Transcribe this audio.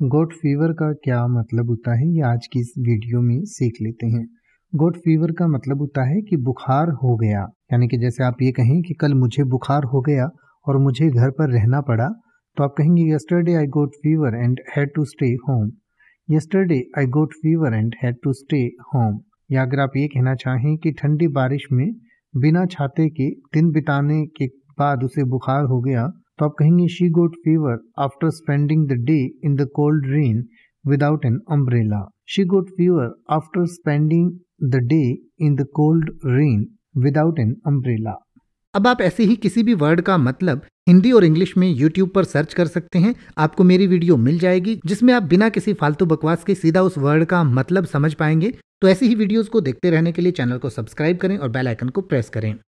गोट fever का क्या मतलब होता है? ये आज की इस वीडियो में सीख लेते हैं। गोट फीवर का मतलब होता है कि बुखार हो गया। यानी कि जैसे आप ये कहें कि कल मुझे बुखार हो गया और मुझे घर पर रहना पड़ा तो आप कहेंगे yesterday I got fever and had to stay home yesterday I got fever and had to stay home या अगर आप ये कहना चाहें कि ठंडी बारिश में बिना छाते के, दिन बिताने के बाद उसे बुखार हो गया तो आप कहेंगे she got fever after spending the day in the cold rain without an umbrella she got fever after spending the day in the cold rain without an umbrella अब आप ऐसे ही किसी भी वर्ड का मतलब हिंदी और इंग्लिश में यूट्यूब पर सर्च कर सकते हैं। आपको मेरी वीडियो मिल जाएगी, जिसमें आप बिना किसी फालतू बकवास के सीधा उस वर्ड का मतलब समझ पाएँगे। तो ऐसी ही वीडियोस को देखते रहने के लिए चैनल को सब्सक्राइब करें और बेल आइकन को प्रेस करें।